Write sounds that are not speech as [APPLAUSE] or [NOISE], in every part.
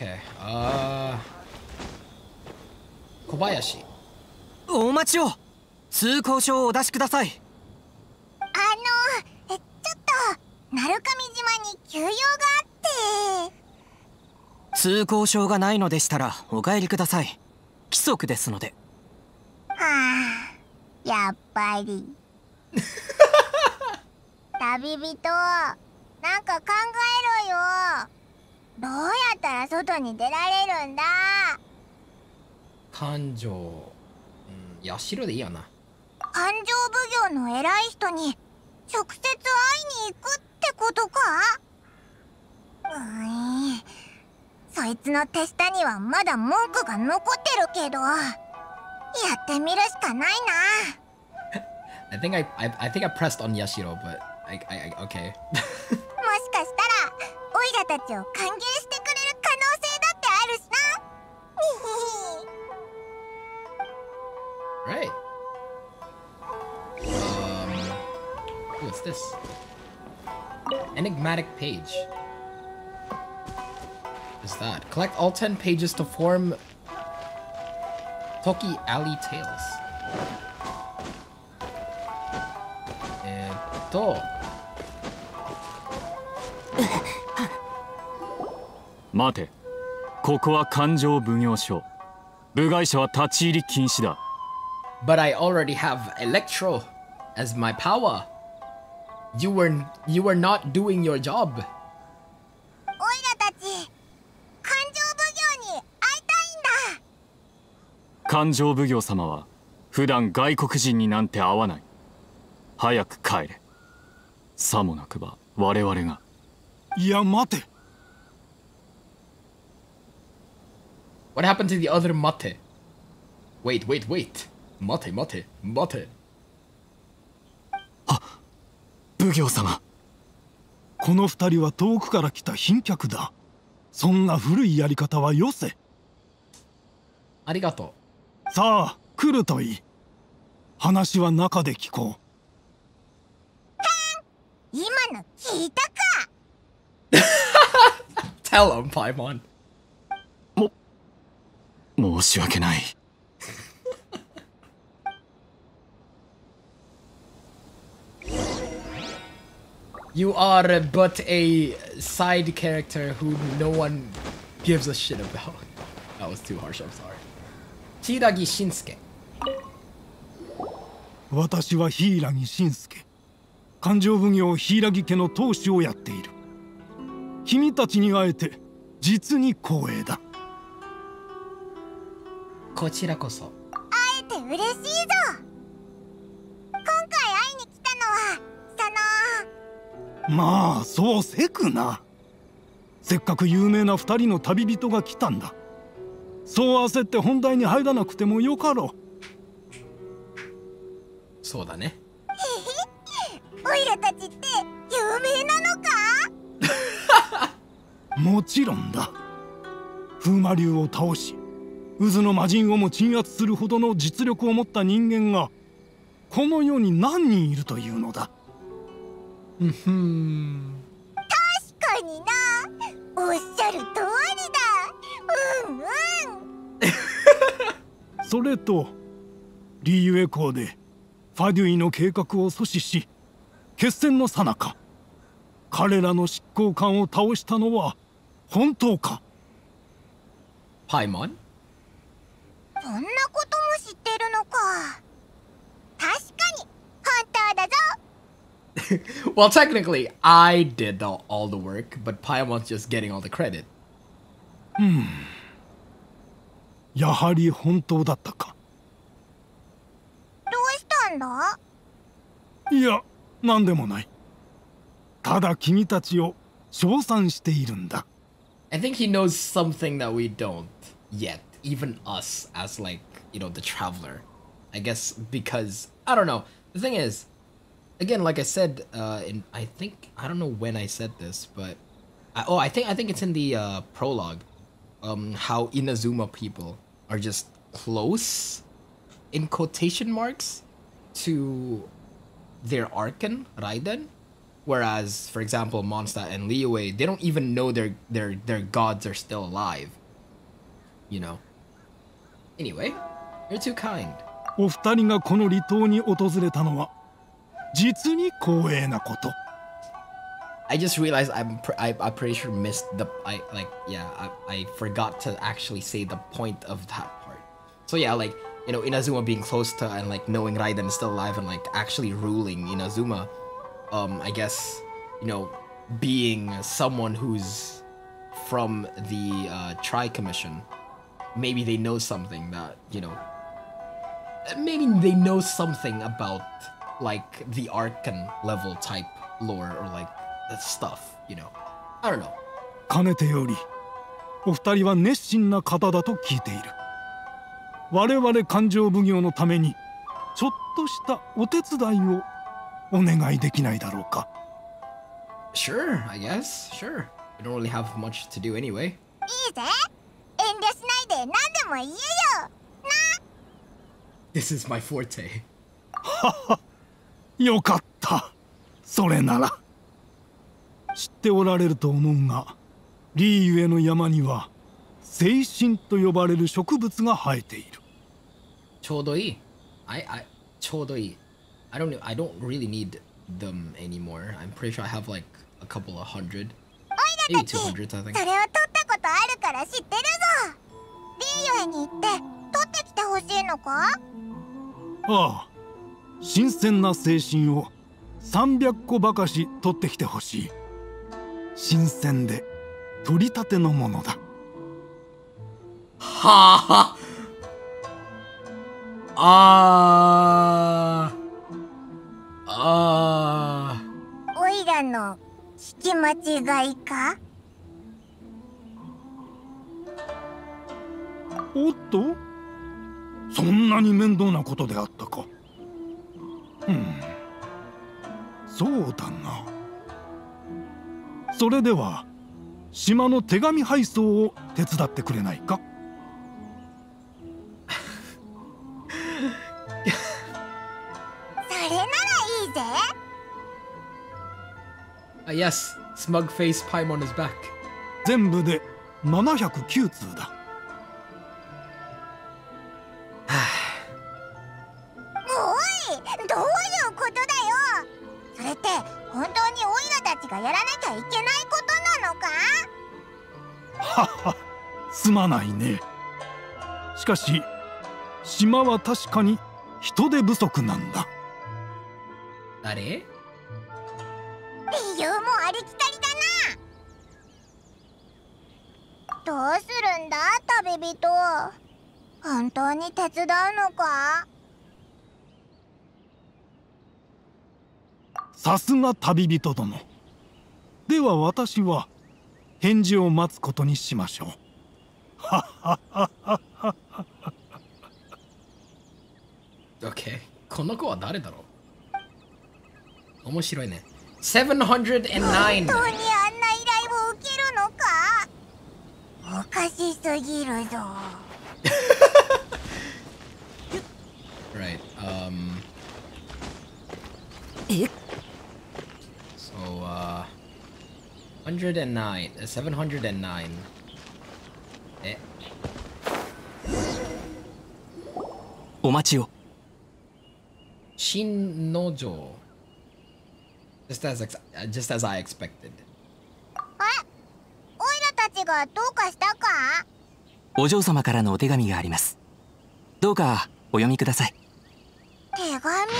Okay. Uh. 小林。お待ちを通行証をお出しくださいあのえちょっと鳴神島に休養があって通行証がないのでしたらお帰りください規則ですのではあやっぱり [LAUGHS] 旅人なんか考えろよどうやったら外に出られるんだ？感情。うん、社でいいやな。勘定奉行の偉い人に直接会いに行くってことか？うーんそいつの手下にはまだ文句が残ってるけどやってみるしかないな [LAUGHS] I think I, I I think I pressed on Yashiro, but I I, I okay. [LAUGHS] もしかしたらオイラたち What's this? Enigmatic page. What's that? Collect all 10 pages to form Toki Alley Tales. えーっと、[COUGHS] 待てここは勘定奉行所部外者は立ち入り禁止だ But I already have Electro as my power. You were you were not doing your job. オイラたち勘定奉行に会いたいんだ勘定奉行様は普段外国人になんて会わない早く帰れさもなくば我々がいや待て What happened to the other mate? Wait, wait, wait. Mate, mate, mate. 奉行様。この二人は遠くから来た賓客だ。そんな古いやり方はよせ。ありがとさあ来るといい。話は中で聞こ今の聞いたか？う。[LAUGHS] Tell him, Paimon. 申し訳ない You are but a side character who no one gives a shit about. That was too harsh, I'm sorry. Chiragi Shinsuke. う私は柊信介勘定奉行柊家の当主をやっている君たちに会えて実に光栄だこちらこそ。会えて嬉しいぞまあそうせくな。せっかく有名な二人の旅人が来たんだ。そう焦って本題に入らなくてもよかろそうだね。オイラたちって有名なのか？[LAUGHS] もちろんだ。風魔流を倒し渦の魔人をも鎮圧するほどの実力を持った人間がこの世に何人いるというのだ？確かにな。おっしゃる通りだ。うんうん。それとリーユエ港でファデュイの計画を阻止し決戦の最中彼らの執行官を倒したのは本当か？Paimon? そんなことも知ってるのか。確かに本当だぞ [LAUGHS] Well, technically, I did the, all the work, but Paimon's just getting all the credit. やはり本当だったかどうしたんだいや何でもないただ君たちを称賛しているんだ I think he knows something that we don't yet, even us as like, you know, the traveler. I guess because I don't know. The thing is, again, like I said, uh, in I think I don't know when I said this, but I, oh, I think I think it's in the uh, prologue. Um, how Inazuma people are just close, in quotation marks, to their Arkan Raiden, Whereas, for example, Mondstadt and Liyue, they don't even know their their their gods are still alive. You know. Anyway, you're too kind. お二人がこの離島に訪れたのは 実に光栄なこと I just realized I'm pr- I, I'm pretty sure missed the I like yeah I, I forgot to actually say the point of that part. So yeah, like you know Inazuma being close to and like knowing Raiden is still alive and like actually ruling Inazuma, um I guess you know being someone who's from the uh, Tri Commission, maybe they know something that you know maybe they know something about like the Arcan level type lore or like that stuff, you know. I don't know. かねてよりお二人は熱心な方だと聞いている我々勘定奉行のためにちょっとしたお手伝いをお願いできないだろうか Sure, I guess. Sure. We don't really have much to do anyway. いいぜ遠慮しないで何でも言えよ This is my forte. [LAUGHS] よかったそれなら知っておられると思うがリーユエの山には精神と呼ばれる植物が生えている Chodoi. I I Chodoi. I don't. I don't really need them anymore. I'm pretty sure I have like a couple of hundred. おいら Maybe たち 200, I それを think. 取ったことあるから知ってるぞリーユエに行って取ってきてほしいのかああ新鮮な精神を300個ばかし取ってきてほしい。新鮮で取り立てのものだ。Ha Ah. Ah. おいらの聞き間違いか？おっと？そんなに面倒なことであったかうん。そうだな。それでは島の手紙配送を手伝ってくれないか？[LAUGHS] それならいいぜ。Ah, yes. Smug face Paimon is back. 全部で709通だすまないね。しかし島は確かに人手不足なんだ。That it? 理由もありきたりだな。どうするんだ旅人。本当に手伝うのか？さすが旅人殿。では私は返事を待つことにしましょう Okay. この子は誰だろう?面白いね。709! 本当にあんな依頼を受けるのか?おかしすぎるぞ [LAUGHS] Right. Um. え So, uh. 109. uh, 709. お待ちを Shinnojo. Just as ex- uh, just as I expected. えオイラたちがどうかしたかお嬢様からのお手紙がありますどうかお読みください手紙はあ見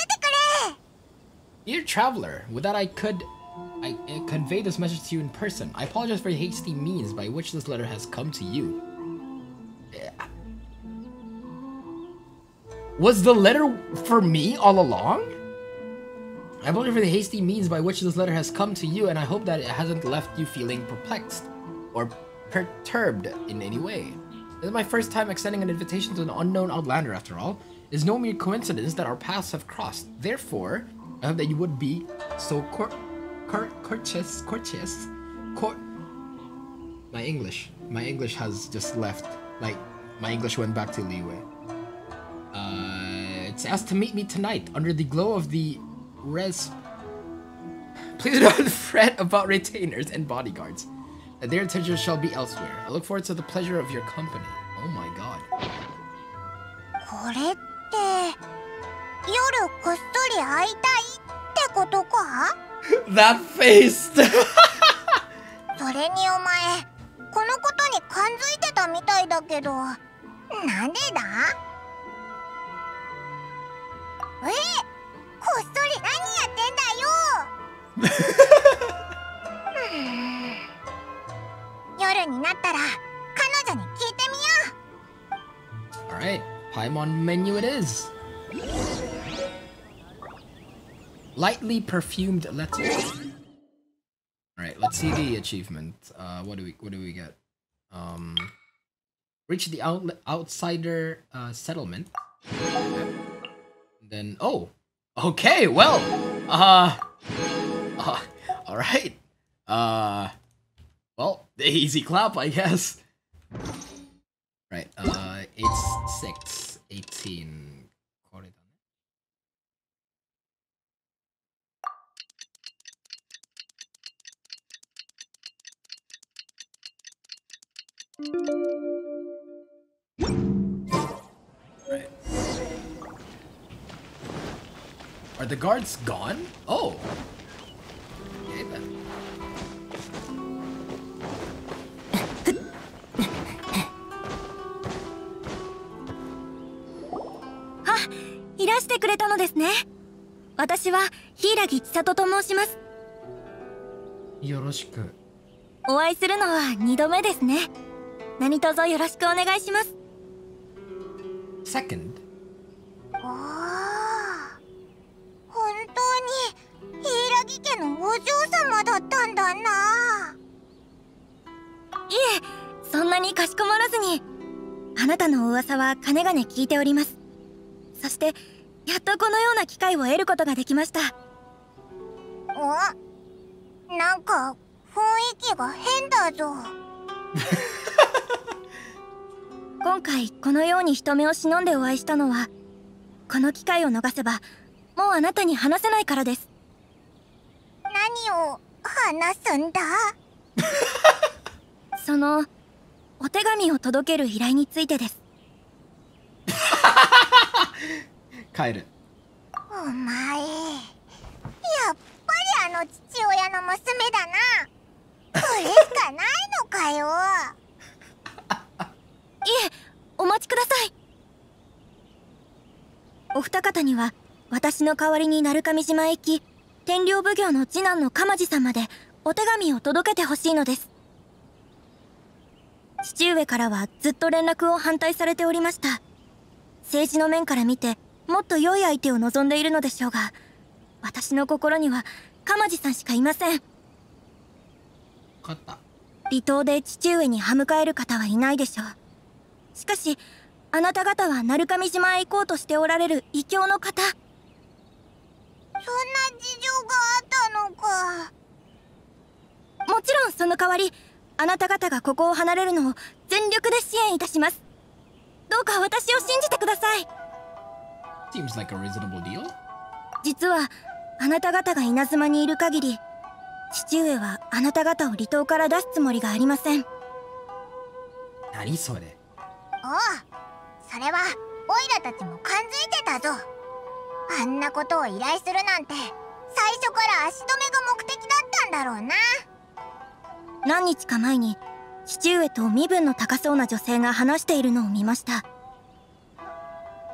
せてくれ Dear traveler, would that I could I uh, convey this message to you in person. I apologize for the hasty means by which this letter has come to you. Was the letter for me all along? I apologize for the hasty means by which this letter has come to you, and I hope that it hasn't left you feeling perplexed or perturbed in any way. This is my first time extending an invitation to an unknown outlander, after all. It is no mere coincidence that our paths have crossed. Therefore, I hope that you would be so cor- cor- courteous, courteous, cour- My English, my English has just left. Like, my English went back to Liwei. Uh, it's asked to meet me tonight under the glow of the res. Please do not [LAUGHS] fret about retainers and bodyguards. Their attention shall be elsewhere. I look forward to the pleasure of your company. Oh my god. これって夜こっそり会いたいってことか [LAUGHS] That face! [LAUGHS] それにお前このことに感づいてたみたいだけどなんでだ えこっそり何やってんだようん夜になったら彼女に聞いてみよう [LAUGHS] Alright, Paimon menu it is. Lightly perfumed letter. Alright, let's see the achievement. Uh, what do we what do we get? Um, reach the out, outsider uh, settlement. Then oh, okay, well, uh, uh all right, uh, well, the [LAUGHS] easy clap, I guess. Right, uh, it's 6, 18. これ Are the guards gone? Oh. Okay then. いらしてくれたのですね私は柊千里と申しますよろしく。お会いするのは2度目ですね何卒よろしくお願いします Second. いえそんなにかしこまらずに。あなたの噂はかねがね聞いております。そしてやっとこのような機会を得ることができました。おなんか雰囲気が変だぞ。[LAUGHS] 今回このように人目を忍んでお会いしたのはこの機会を逃せばもうあなたに話せないからです。何を？話すんだ。[LAUGHS] そのお手紙を届ける依頼についてです。[LAUGHS] 帰る。お前やっぱりあの父親の娘だな。これしかないのかよ。[LAUGHS] いえお待ちください。お二方には私の代わりに鳴上島へ行き天領奉行の次男の鎌地さんまでお手紙を届けてほしいのです。父上からはずっと連絡を反対されておりました。政治の面から見てもっと良い相手を望んでいるのでしょうが私の心には鎌地さんしかいません。勝った。離島で父上に歯向かえる方はいないでしょう。しかしあなた方は鳴上島へ行こうとしておられる異教の方な事情があったのか。もちろんその代わりあなた方がここを離れるのを全力で支援いたします。どうか私を信じてください。Seems like a reasonable deal. 実はあなた方が稲妻にいる限り父上はあなた方を離島から出すつもりがありません。何それ。おうそれはオイラたちも感づいてたぞあんなことを依頼するなんて最初から足止めが目的だったんだろうな。何日か前に父上と身分の高そうな女性が話しているのを見ました。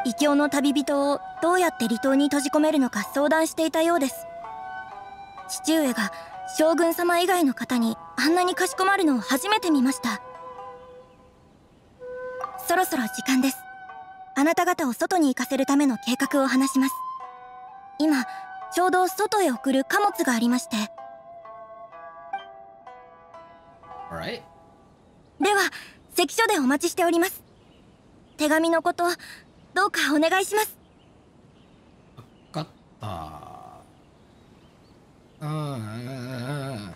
異教の旅人をどうやって離島に閉じ込めるのか相談していたようです。父上が将軍様以外の方にあんなにかしこまるのを初めて見ました。そろそろ時間です。あなた方を外に行かせるための計画を話します今ちょうど外へ送る貨物がありまして.では関所でお待ちしております手紙のことどうかお願いします勝った。うん。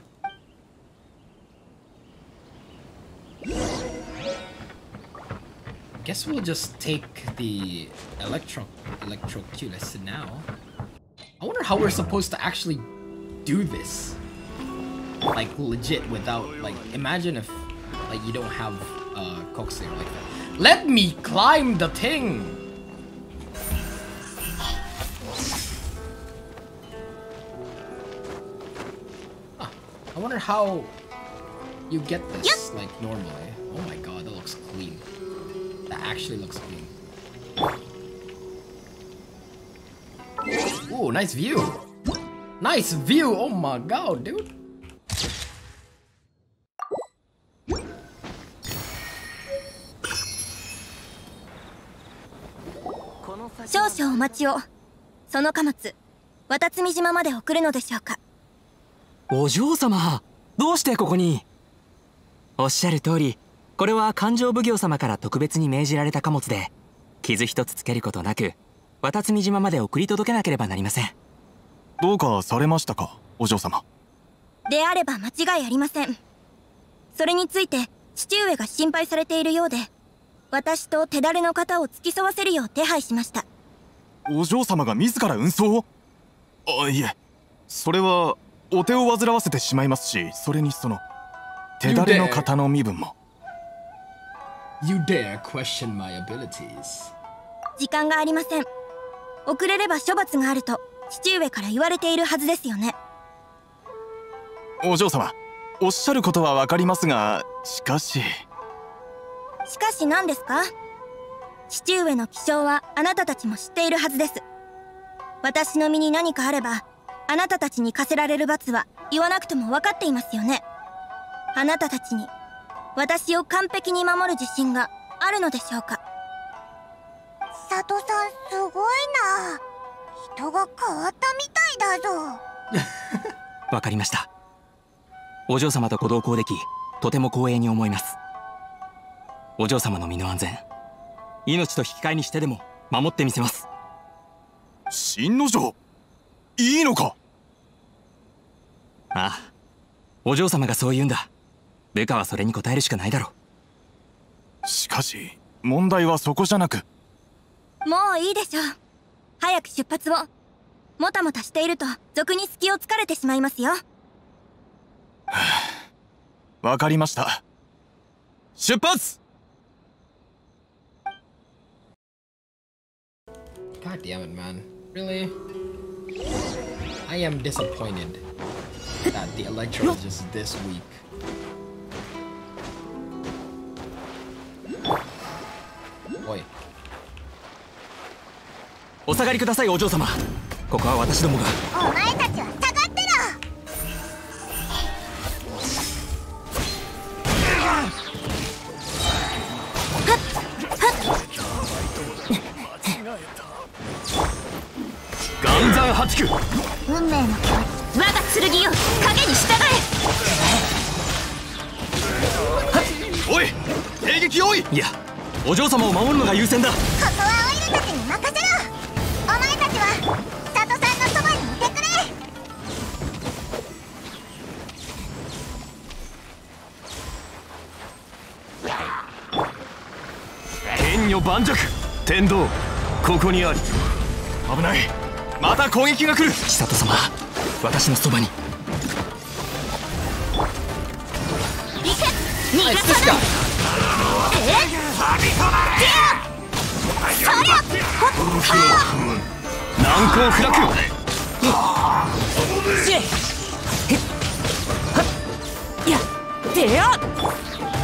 Guess we'll just take the electro electroculus now. I wonder how we're supposed to actually do this. Like legit without like imagine if like you don't have uh Coxer like that. Let me climb the thing! Huh. I wonder how you get this like normally. Oh my actually looks clean. Ooh, nice view. Nice view. Oh my god, dude. 少々お待ちをその貨物渡積島まで送るのでしょうかお嬢様どうしてここにおっしゃる通りこれは勘定奉行様から特別に命じられた貨物で傷一つつけることなく渡積島まで送り届けなければなりません。どうかされましたかお嬢様。であれば間違いありません。それについて父上が心配されているようで私と手だれの方を付き添わせるよう手配しました。お嬢様が自ら運送を？あいえ。それはお手を煩わせてしまいますしそれにその手だれの方の身分も You dare question my abilities. 時間がありません。遅れれば処罰があると父上から言われているはずですよね。お嬢様おっしゃることは分かりますがしかし。しかし何ですか？父上の気性はあなたたちも知っているはずです。私の身に何かあればあなたたちに課せられる罰は言わなくても分かっていますよね。あなたたちに私を完璧に守る自信があるのでしょうか？佐藤さんすごいな。人が変わったみたいだぞ。[LAUGHS] わかりました。お嬢様とご同行できとても光栄に思います。お嬢様の身の安全命と引き換えにしてでも守ってみせます。新之丞いいのか？ああお嬢様がそう言うんだ部下はそれに応えるしかないだろしかし問題はそこじゃなく。もういいでしょう。早く出発を。もたもたしていると俗に隙を突かれてしまいますよ。[SIGHS] わかりました。出発！God damn it, man. Really? I am disappointed that the Electro is just this weak. Oi. お下がりくださいお嬢様。ここは私どもが。お前たちは下がってろ。岩山八九。運命の距離我が剣よ影に従え。おい。兵撃用意いやお嬢様を守るのが優先だ。ここはオイラたちに任せろお前たちは佐藤さんのそばにいてくれ天女盤石天道ここにあり危ない。また攻撃が来る。千里様私のそばに。逃がさない難攻不落やでや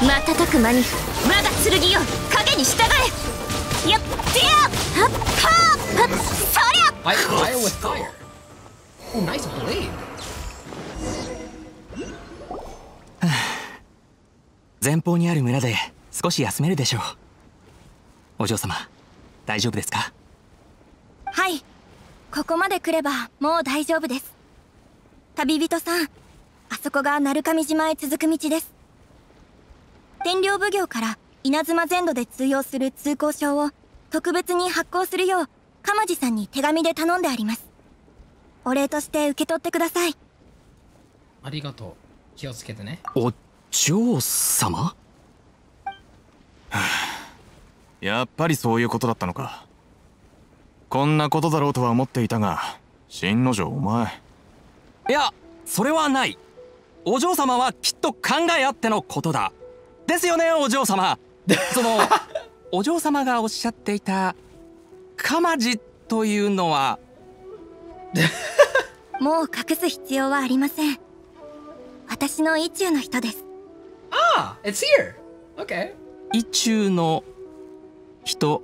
瞬く間に我が剣よ影に従えやってやはっはっそりゃ Fight fire with fire. Oh, nice blade. 前方にある村で少し休めるでしょう。お嬢様大丈夫ですか？はい。ここまで来ればもう大丈夫です。旅人さんあそこが鳴上島へ続く道です。天領奉行から稲妻全土で通用する通行証を特別に発行するよう鎌地さんに手紙で頼んであります。お礼として受け取ってください。ありがとう。気をつけてね。お嬢様？[SIGHS] やっぱりそういうことだったのか。こんなことだろうとは思っていたが新之丞お前。いやそれはない。お嬢様はきっと考えあってのことだ。ですよねお嬢様。[LAUGHS] そのお嬢様がおっしゃっていたかまじというのは。[LAUGHS] もう隠す必要はありません。私の意中の人です。Ah, it's here. Okay. 意中の人。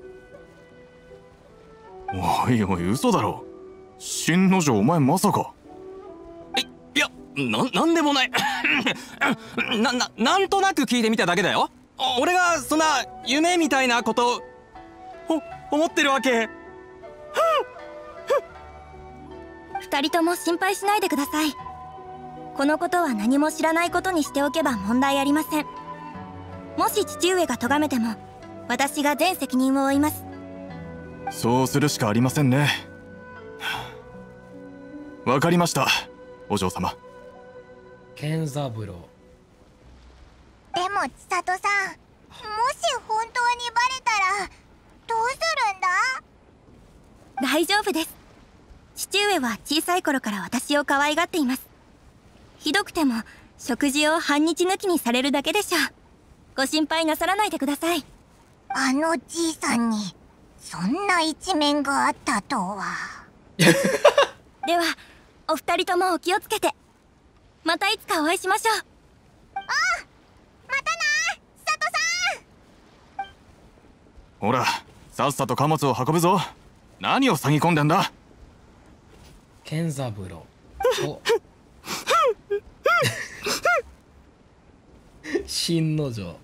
おいおい嘘だろ。新之丞お前まさか。いやななんでもない。[COUGHS] なななんとなく聞いてみただけだよ。お俺がそんな夢みたいなことお思ってるわけ。二人とも心配しないでください。このことは何も知らないことにしておけば問題ありませんもし父上が咎めても私が全責任を負います。そうするしかありませんね。わかりましたお嬢様。Kenzaburo. でも千里さんもし本当にバレたらどうするんだ？大丈夫です。父上は小さい頃から私を可愛がっています。ひどくても食事を半日抜きにされるだけでしょうご心配なさらないでください。あのじいさんにそんな一面があったとは。[LAUGHS] [LAUGHS] ではお二人ともお気をつけて。またいつかお会いしましょう。またな佐藤さん。ほらさっさと貨物を運ぶぞ。何を詐欺込んでんだ。Kenzaburo. Oh. Shinnojo.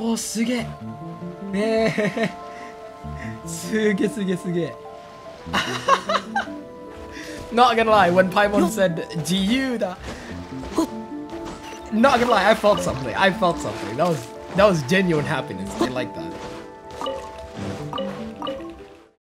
おー、すげえ。ねえ。すげえすげえすげえ。[LAUGHS] [LAUGHS] Not gonna lie, when Paimon said 自由だ Not gonna lie, I felt something. I felt something. That was that was genuine happiness. I like that.